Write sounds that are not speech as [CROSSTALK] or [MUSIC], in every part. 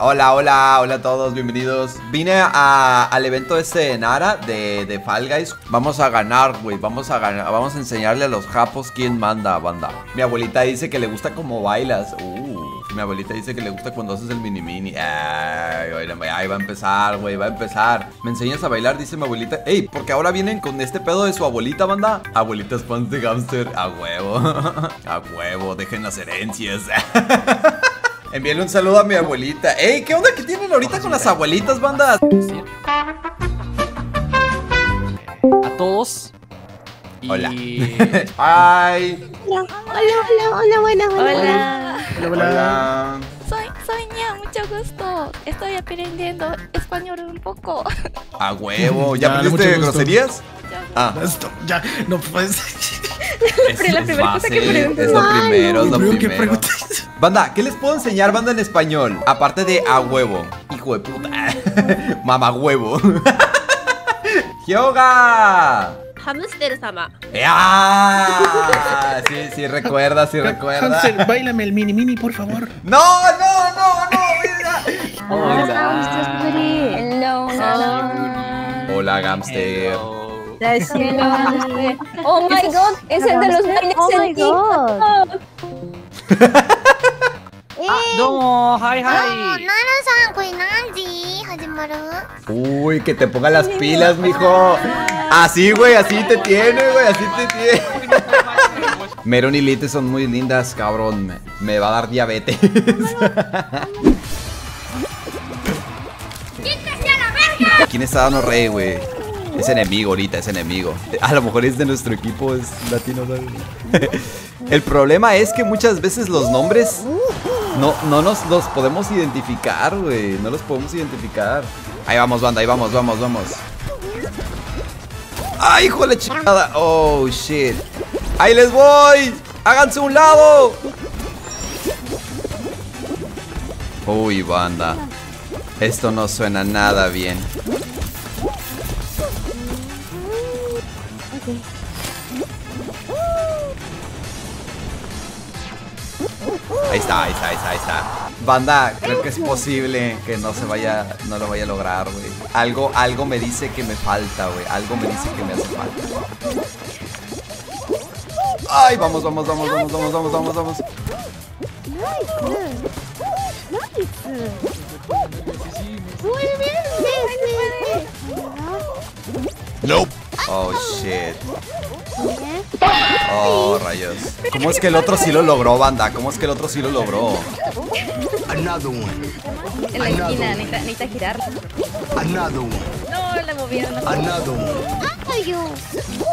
Hola, hola, hola a todos, bienvenidos. Vine a- al evento este de Nara de, de Fall Guys. Vamos a ganar, güey, vamos a ganar Vamos a enseñarle a los japos quién manda, banda. Mi abuelita dice que le gusta cómo bailas. Uh, mi abuelita dice que le gusta cuando haces el mini mini. Ay, ahí va a empezar, güey, va a empezar. ¿Me enseñas a bailar? Dice mi abuelita. Ey, porque ahora vienen con este pedo de su abuelita, banda. Abuelitas fans de Gamster, a huevo. [LAUGHS] A huevo, dejen las herencias [LAUGHS] Envíale un saludo a mi abuelita. ¡Ey! ¿Qué onda que tienen ahorita con las abuelitas, banda? a todos. Y... Hola. [LAUGHS] ¡Ay! Hola, hola, hola, buenas, buenas. Hola, Hola. Soy, soy Nia, mucho gusto. Estoy aprendiendo español un poco. A huevo. ¿Ya aprendiste groserías? Ah. Esto, ya, no puedes. [LAUGHS] Es, la es primera cosa que base, pregunto es lo es, primero, es lo Primero que preguntes. [LAUGHS] Banda, ¿qué les puedo enseñar, banda, en español? Aparte de a huevo. Hijo de puta. [LAUGHS] Mamá huevo. ¡Hyoga! Hamster sama. ¡Ya! Sí, sí, recuerda, sí, recuerda. Hansel, bailame el mini mini, por favor. ¡No, no, no, no! mira. Hola. Hello, hello. Hola, Gamster. La Oh my god, es el de los bailes oh en TikTok. ¡Domo! ¡Hi, hi! Uy, que te ponga las pilas, mijo. Así, güey, así te tiene, güey, así te tiene. [LAUGHS] Meron y Lite son muy lindas, cabrón. Me, me va a dar diabetes. [LAUGHS] ¿Quién está dando rey, güey? Es enemigo ahorita, es enemigo. A lo mejor es de nuestro equipo, es latino. [LAUGHS] El problema es que muchas veces los nombres no, no nos los podemos identificar, güey. No los podemos identificar. Ahí vamos, banda, ahí vamos, vamos, vamos. ¡Ay, hijo de chingada! Oh, shit. ¡Ahí les voy! ¡Háganse un lado! Uy, banda. Esto no suena nada bien. Ahí está, ahí está, ahí está, ahí está. Banda, creo que es posible que no se vaya, no lo vaya a lograr, güey. Algo, algo me dice que me falta, güey. Algo me dice que me hace falta. Ay, vamos, vamos, vamos, vamos, vamos, vamos, vamos, vamos. Sí, Oh, shit. Rayos. ¿Cómo es que el otro sí lo logró, banda? ¿Cómo es que el otro sí lo logró? Another one. En la esquina, necesita, necesita girar. Another one. No, la movieron. No. Another one. Ay, yo.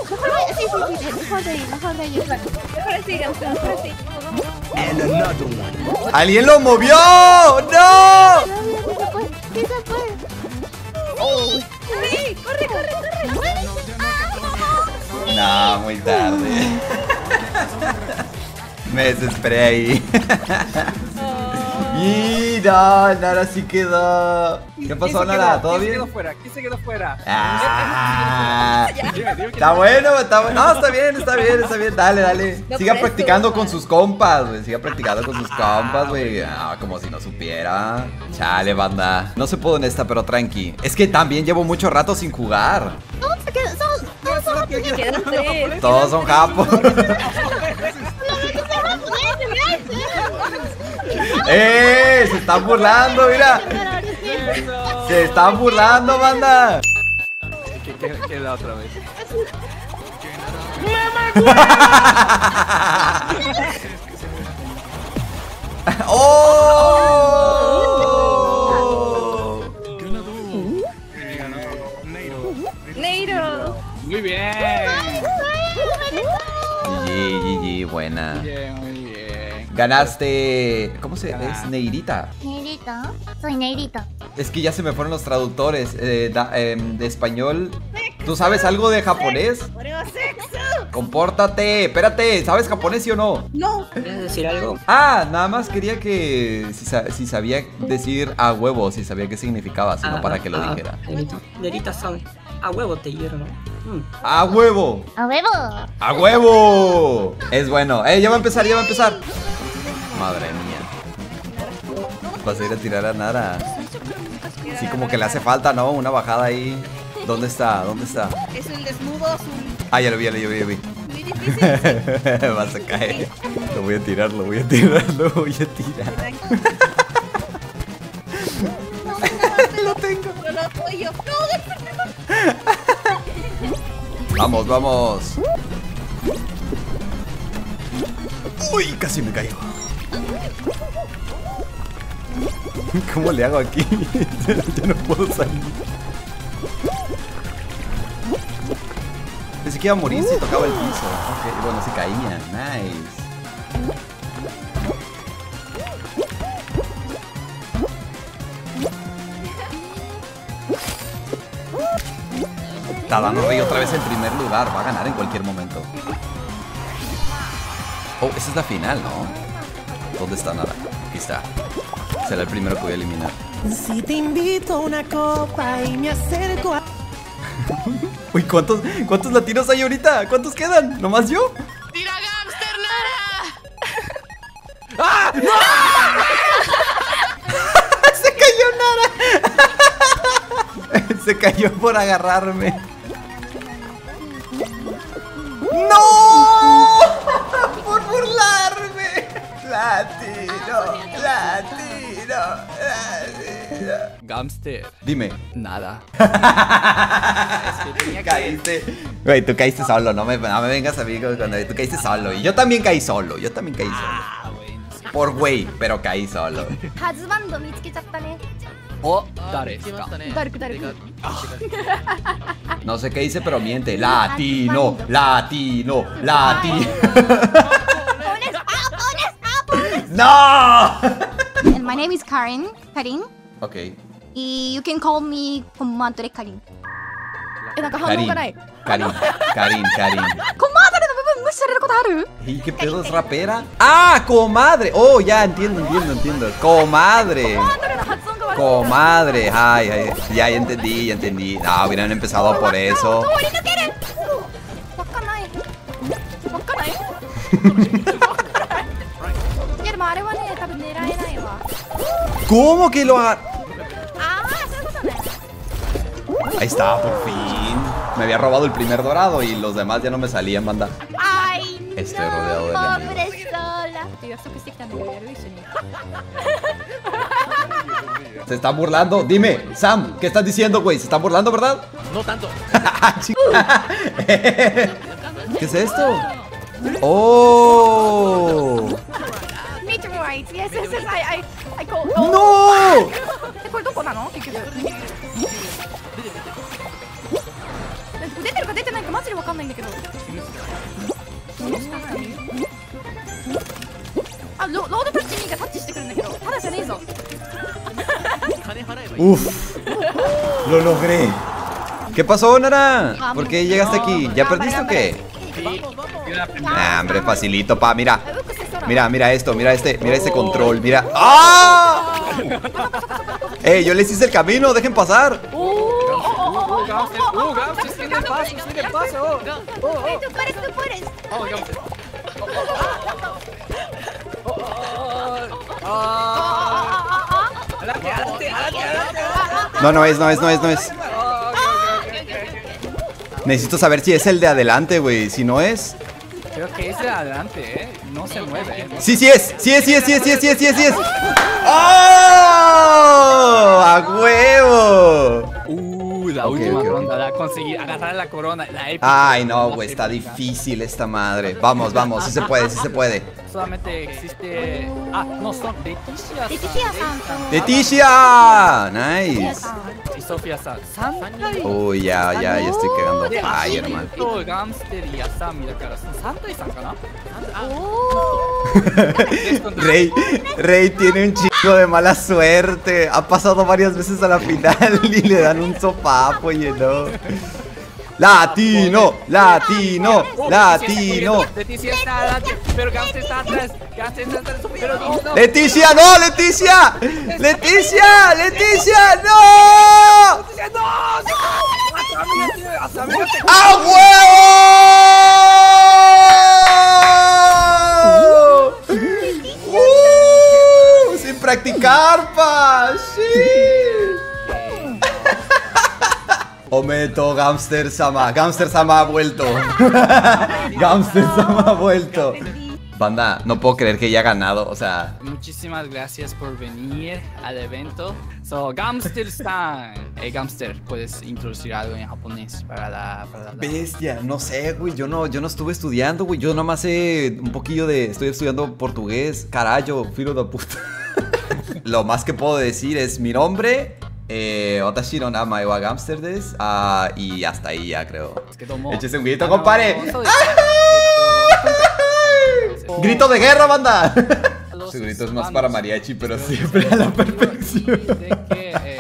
Mejor, sí, sí, sí, mejor de ahí, mejor de ahí. Mejor así, Gamster, mejor así. And another one. ¡Alguien lo movió! ¡No! Sí se puede. ¡Corre, corre, corre! corre. No, muy tarde. Me desesperé ahí. [LAUGHS] Y no, Nara sí quedó. ¿Qué pasó, Nara? ¿Todo ¿Quién se bien? quedó fuera? ¿Quién se quedó fuera? [LAUGHS] Ah, está bueno, está bueno. No, está bien, está bien, está bien. Dale, dale. Siga practicando con sus compas, güey. Siga practicando con sus compas, güey. Ah, como si no supiera. Chale, banda. No se pudo en esta, pero tranqui. Es que también llevo mucho rato sin jugar. Todos quedan, son, tres. Todos japos. ¡Eh! Se están burlando, mira. Se están burlando, banda. ¿Qué, qué, la otra vez? [LAUGHS] ¡Oh! Buena. Muy bien, muy bien. Ganaste. ¿Cómo se es? Neirita. Negrita. Soy negrita. Es que ya se me fueron los traductores eh, da- em, de español. ¿Tú sabes algo de japonés? Compórtate, espérate, ¿sabes japonés sí o no? ¿Quieres decir algo? Ah, nada más quería que si, si sabía decir a huevo, si sabía qué significaba, sino Ah, para que lo ah, dijera. Nerita, Nerita sabe. A huevo te hierro, ¿no? Mm. ¡A huevo! A huevo. ¡A huevo! Es bueno. Eh, ya va a empezar, ya va a empezar. Madre mía. Vas a ir a tirar a Nara. Sí, como que le hace falta, ¿no? Una bajada ahí. ¿Dónde está? ¿Dónde está? Es el desnudo azul. Ah, ya lo vi, ya lo vi, ya lo vi. Muy difícil. Vas a caer. Lo voy a tirar, lo voy a tirar, lo voy a tirar. lo tengo. No lo apoyo. No, Vamos, vamos. Uy, casi me caigo. [LAUGHS] ¿Cómo le hago aquí? [LAUGHS] ya no puedo salir. Pensé que iba a morir si tocaba el piso. Ok, bueno, sí caía. Nice. Está dando rey otra vez en primer lugar. Va a ganar en cualquier momento. Oh, esa es la final, ¿no? ¿Dónde está Nara? Aquí está. Será el primero que voy a eliminar. Si te invito a una copa y me acerco a... [LAUGHS] Uy, ¿cuántos, ¿cuántos latinos hay ahorita? ¿Cuántos quedan? ¿Nomás yo? ¡Tira Gamster, Nara! ¡Ah! [LAUGHS] ¡Se cayó Nara! [LAUGHS] Se cayó por agarrarme. no. Dime. Nada. es. Caíste. Güey, tú caíste solo. No me, vengas a mí cuando tú caíste solo. Y yo también caí solo. Yo también caí solo. Por güey, pero caí solo. No sé qué hice, pero miente. Latino, latino, latino. ¡No! and my name is Karen. Karin. Okay. Y you can call me Commandante Karin. Karin. Karin. Karin. Karin. Comadre, no me puedes hacer algo ¿Y qué pedo es rapera? ¡Ah! ¡Comadre! Oh, ya entiendo, entiendo, entiendo. ¡Comadre! Comadre, ay, ay, ya, ya entendí, ya entendí. No, hubieran empezado por eso. ¿Cómo que lo ha...? Ahí está, por fin. Me había robado el primer dorado y los demás ya no me salían, banda. ¡Ay, Estoy rodeado de pobre enemigos. sola! Se están burlando. Dime, Sam, ¿qué estás diciendo, güey? ¿Se están burlando, verdad? No tanto. [LAUGHS] [LAUGHS] ¿Qué es esto? ¡Oh! Meteorite! Yes, yes, yes, I, I, I call. ¡No! [LAUGHS] えこれどこなの結局。え出てるか出てないかマジでわかんないんだけど。あ、ロロードタッチミーがタッチしてくるんだけど、ただじゃねえぞ。 Uf, lo logré. ¿Qué pasó, Nara? ¿Por qué llegaste aquí? ¿Ya perdiste o qué? Nah, hombre, facilito, pa. Mira, ウックス空。 mira, mira esto, mira este, mira este control, mira. ¡Ah! ¡Ey, yo les hice el camino! ¡Dejen pasar! Oh. Oh, el el. Oh, oh, oh. Oh. Oh, oh, oh, oh. Ah. No, no es, no es, no es, no es. Oh. Necesito saber si es el de adelante, güey. Si no es. Creo que ese de adelante, ¿eh? no se mueve. Sí, sí es, sí es, sí es, sí es, sí es, sí es, sí es, sí es. ¡Oh! ¡A huevo! Uh, la okay, última okay. ronda, la conseguir, agarrar la corona, la épica, Ay, no, güey, está difícil esta madre. Vamos, vamos, sí se puede, sí se puede. Solamente existe... Ah, no, son Leticia. Leticia Santos. ¡Leticia! Sofía San. Uy, oh, ya, ya, ya estoy cagando. Ay, hermano. [LAUGHS] Rey, Rey tiene un chico de mala suerte. Ha pasado varias veces a la final y le dan un sopapo, y. Latino, latino, latino. Leticia está adelante, pero Gamster está atrás. Gamster está atrás, pero no. Leticia, no, Leticia. Leticia, Leticia, no. Leticia, no, ¡A huevo! ¡Uh! Siempre practicar, pa. Sí. Ometo, Gamster Sama. Gamster Sama ha vuelto. [LAUGHS] Gamster Sama ha vuelto. Banda, no puedo creer que ya ha ganado. O sea, Muchísimas gracias por venir al evento. So, Gamster-san. Hey, Gamster, ¿puedes introducir algo en japonés para la... Para la... Bestia, no sé, güey. Yo no, yo no estuve estudiando, güey. Yo nomás sé un poquillo de. Estoy estudiando portugués. Carayo, filo de puta. [LAUGHS] Lo más que puedo decir es mi nombre. Eh, Otashi no nama iwa Gamster des. Ah, y hasta ahí ya creo. Es que tomó- Échese un grito, Ah, no, ¡Grito de guerra, banda! Ese grito es más para mariachi, pero siempre a la perfección. Que, este,